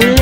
cool.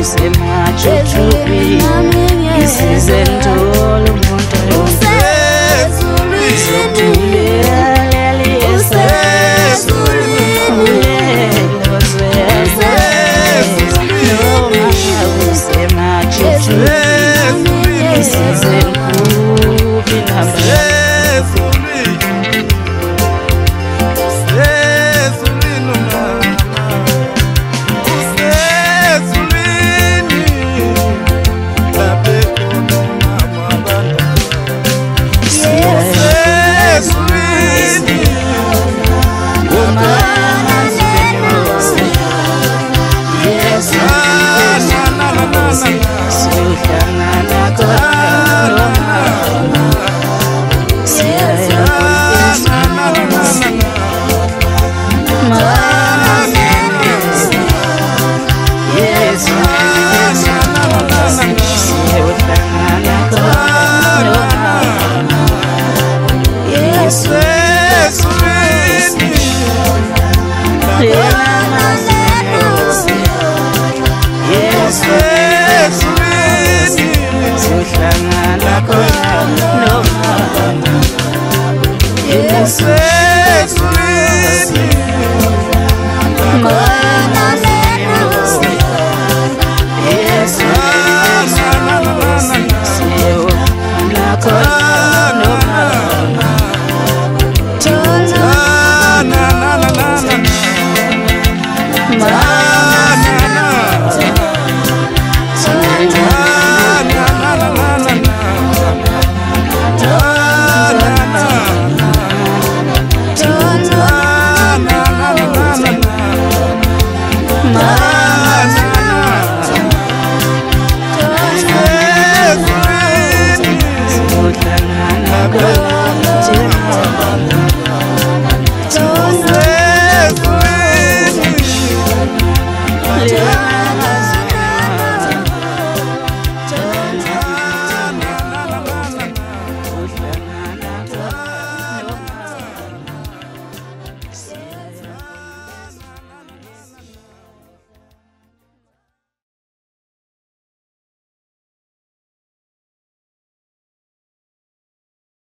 Você macho. Yes, yes,